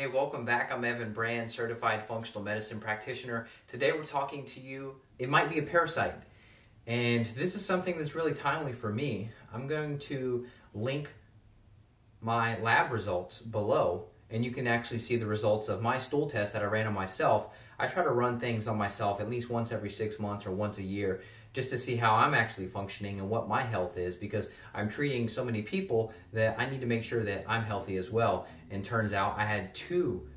Hey, welcome back. I'm Evan Brand, certified functional medicine practitioner. Today we're talking to you. It might be a parasite. And this is something that's really timely for me. I'm going to link my lab results below, and you can actually see the results of my stool test that I ran on myself. I try to run things on myself at least once every six months or once a year just to see how I'm actually functioning and what my health is because I'm treating so many people that I need to make sure that I'm healthy as well. And turns out I had two,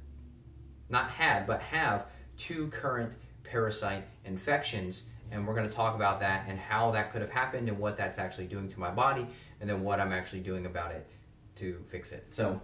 not had, but have two current parasite infections. And we're going to talk about that and how that could have happened and what that's actually doing to my body and then what I'm actually doing about it to fix it. So,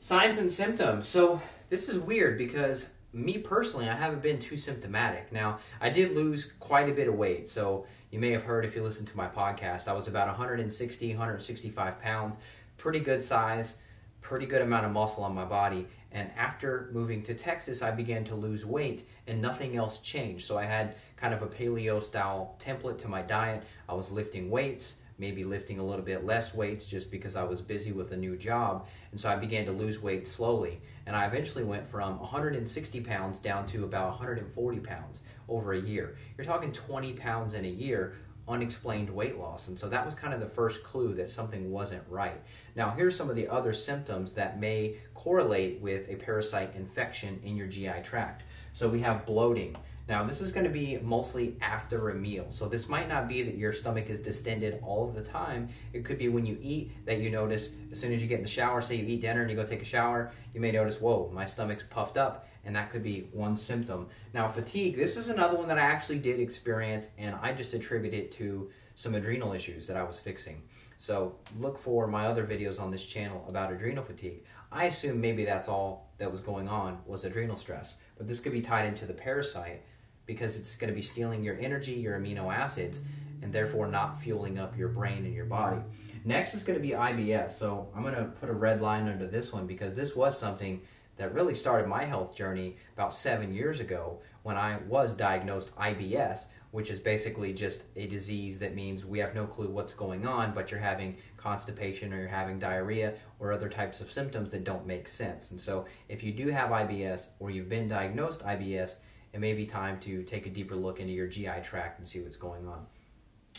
signs and symptoms. So, this is weird because me personally, I haven't been too symptomatic. Now, I did lose quite a bit of weight. So, you may have heard if you listen to my podcast, I was about 160, 165 pounds, pretty good size, pretty good amount of muscle on my body. And after moving to Texas, I began to lose weight and nothing else changed. So, I had kind of a paleo style template to my diet. I was lifting weights maybe lifting a little bit less weights just because I was busy with a new job. And so I began to lose weight slowly. And I eventually went from 160 pounds down to about 140 pounds over a year. You're talking 20 pounds in a year unexplained weight loss. And so that was kind of the first clue that something wasn't right. Now, here's some of the other symptoms that may correlate with a parasite infection in your GI tract. So we have bloating. Now, this is going to be mostly after a meal. So, this might not be that your stomach is distended all of the time. It could be when you eat that you notice as soon as you get in the shower, say you eat dinner and you go take a shower, you may notice, whoa, my stomach's puffed up. And that could be one symptom. Now, fatigue, this is another one that I actually did experience, and I just attribute it to some adrenal issues that I was fixing. So, look for my other videos on this channel about adrenal fatigue. I assume maybe that's all that was going on was adrenal stress, but this could be tied into the parasite because it's going to be stealing your energy, your amino acids, and therefore not fueling up your brain and your body. Next is going to be IBS. So I'm going to put a red line under this one because this was something that really started my health journey about seven years ago when I was diagnosed IBS, which is basically just a disease that means we have no clue what's going on, but you're having constipation or you're having diarrhea or other types of symptoms that don't make sense. And so if you do have IBS or you've been diagnosed IBS, it may be time to take a deeper look into your GI tract and see what's going on.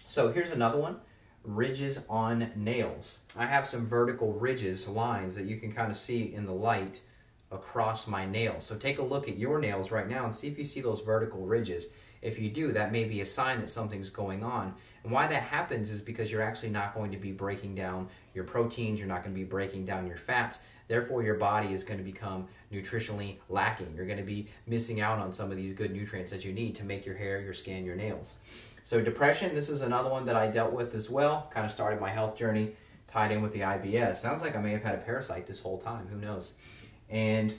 So here's another one ridges on nails. I have some vertical ridges, lines that you can kind of see in the light across my nails. So take a look at your nails right now and see if you see those vertical ridges. If you do, that may be a sign that something's going on. And why that happens is because you're actually not going to be breaking down your proteins, you're not going to be breaking down your fats, Therefore, your body is going to become nutritionally lacking. You're going to be missing out on some of these good nutrients that you need to make your hair, your skin, your nails. So, depression, this is another one that I dealt with as well. Kind of started my health journey tied in with the IBS. Sounds like I may have had a parasite this whole time. Who knows? And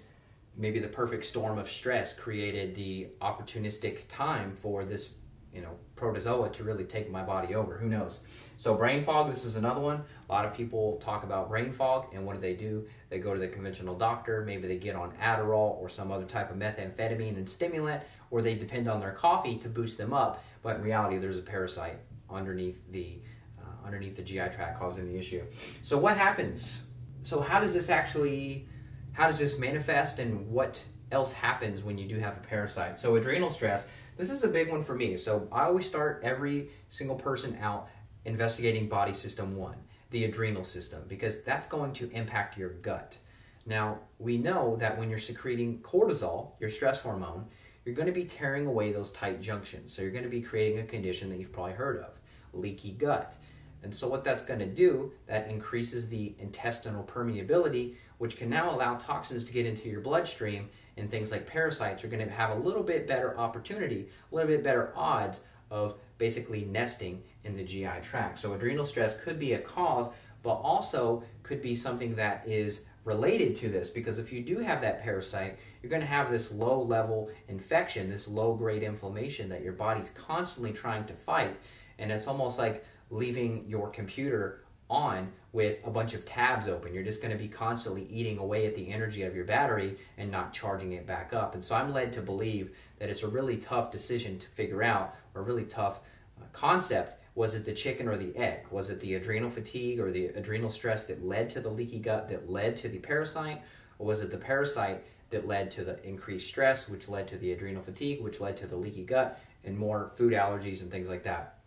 maybe the perfect storm of stress created the opportunistic time for this you know protozoa to really take my body over. Who knows? So brain fog this is another one. A lot of people talk about brain fog and what do they do? They go to the conventional doctor. Maybe they get on adderall or some other type of methamphetamine and stimulant or they depend on their coffee to boost them up. But in reality there's a parasite underneath the uh, underneath the gi tract causing the issue. So what happens? So how does this actually how does this manifest and what else happens when you do have a parasite? So adrenal stress this is a big one for me. So I always start every single person out investigating body system one, the adrenal system, because that's going to impact your gut. Now, we know that when you're secreting cortisol, your stress hormone, you're going to be tearing away those tight junctions. So you're going to be creating a condition that you've probably heard of leaky gut. And so, what that's going to do, that increases the intestinal permeability, which can now allow toxins to get into your bloodstream and things like parasites are going to have a little bit better opportunity, a little bit better odds of basically nesting in the GI tract. So adrenal stress could be a cause, but also could be something that is related to this because if you do have that parasite, you're going to have this low level infection, this low grade inflammation that your body's constantly trying to fight. And it's almost like leaving your computer on with a bunch of tabs open. You're just going to be constantly eating away at the energy of your battery and not charging it back up. And so I'm led to believe that it's a really tough decision to figure out, or a really tough uh, concept. Was it the chicken or the egg? Was it the adrenal fatigue or the adrenal stress that led to the leaky gut, that led to the parasite? Or was it the parasite that led to the increased stress, which led to the adrenal fatigue, which led to the leaky gut and more food allergies and things like that?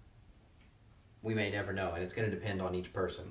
We may never know, and it's going to depend on each person.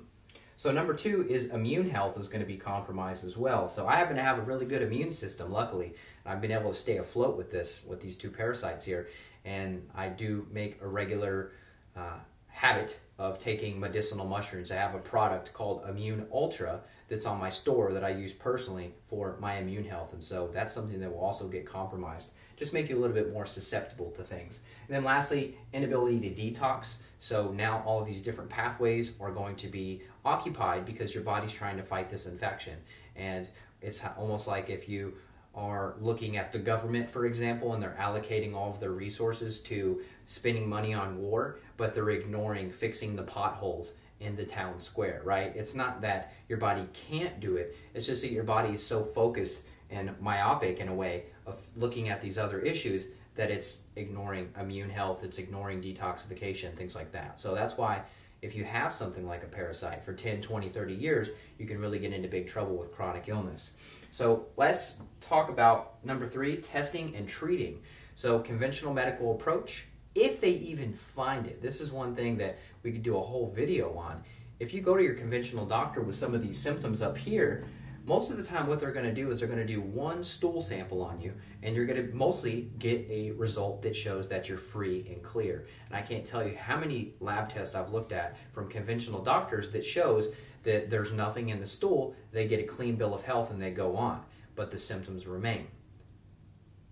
So number two is immune health is going to be compromised as well. So I happen to have a really good immune system, luckily. I've been able to stay afloat with this, with these two parasites here. And I do make a regular uh, habit of taking medicinal mushrooms. I have a product called Immune Ultra that's on my store that I use personally for my immune health. And so that's something that will also get compromised. Just make you a little bit more susceptible to things. And then lastly, inability to detox. So now all of these different pathways are going to be occupied because your body's trying to fight this infection. And it's almost like if you are looking at the government, for example, and they're allocating all of their resources to spending money on war, but they're ignoring fixing the potholes in the town square, right? It's not that your body can't do it, it's just that your body is so focused and myopic in a way of looking at these other issues that it's ignoring immune health, it's ignoring detoxification, things like that. So that's why if you have something like a parasite for 10, 20, 30 years, you can really get into big trouble with chronic illness. So let's talk about number three testing and treating. So, conventional medical approach, if they even find it. This is one thing that we could do a whole video on. If you go to your conventional doctor with some of these symptoms up here, most of the time what they're going to do is they're going to do one stool sample on you and you're going to mostly get a result that shows that you're free and clear. And i can't tell you how many lab tests i've looked at from conventional doctors that shows that there's nothing in the stool they get a clean bill of health and they go on but the symptoms remain.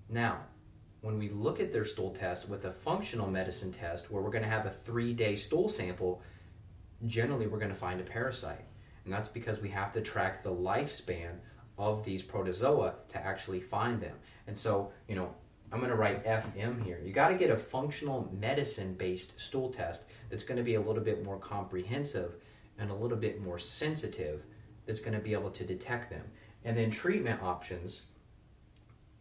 Now when we look at their stool test with a functional medicine test where we're going to have a three day stool sample generally we're going to find a parasite and that's because we have to track the lifespan of these protozoa to actually find them. And so, you know, I'm going to write FM here. You got to get a functional medicine based stool test that's going to be a little bit more comprehensive and a little bit more sensitive that's going to be able to detect them. And then treatment options,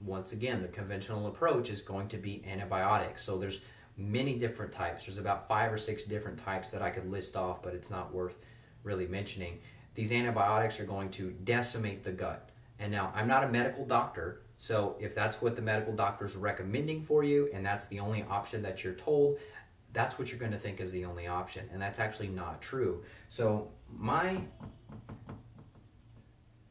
once again, the conventional approach is going to be antibiotics. So there's many different types. There's about five or six different types that I could list off, but it's not worth really mentioning these antibiotics are going to decimate the gut. And now, I'm not a medical doctor, so if that's what the medical doctor is recommending for you and that's the only option that you're told, that's what you're going to think is the only option. And that's actually not true. So, my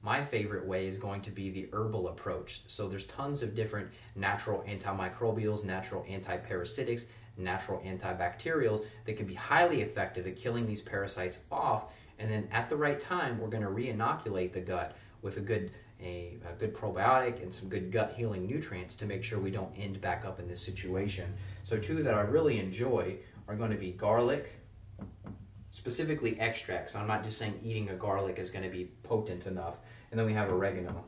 my favorite way is going to be the herbal approach. So there's tons of different natural antimicrobials, natural antiparasitics, natural antibacterials that can be highly effective at killing these parasites off and then at the right time, we're going to re-inoculate the gut with a good a, a, good probiotic and some good gut healing nutrients to make sure we don't end back up in this situation. So two that I really enjoy are going to be garlic, specifically extract. So I'm not just saying eating a garlic is going to be potent enough. And then we have oregano.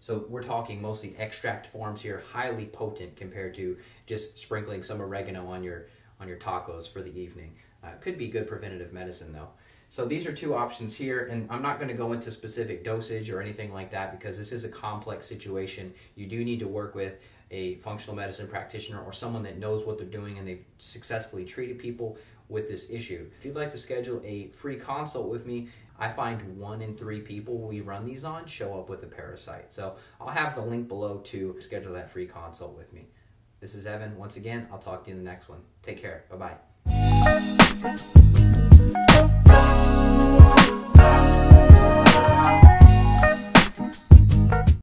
So we're talking mostly extract forms here, highly potent compared to just sprinkling some oregano on your on your tacos for the evening. Uh, could be good preventative medicine though. So these are two options here, and I'm not going to go into specific dosage or anything like that because this is a complex situation. You do need to work with a functional medicine practitioner or someone that knows what they're doing and they've successfully treated people with this issue. If you'd like to schedule a free consult with me, I find one in three people we run these on show up with a parasite. So I'll have the link below to schedule that free consult with me. This is Evan. Once again, I'll talk to you in the next one. Take care. Bye bye. Thank you.